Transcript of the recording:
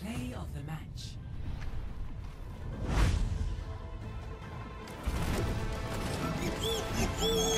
Play of the match.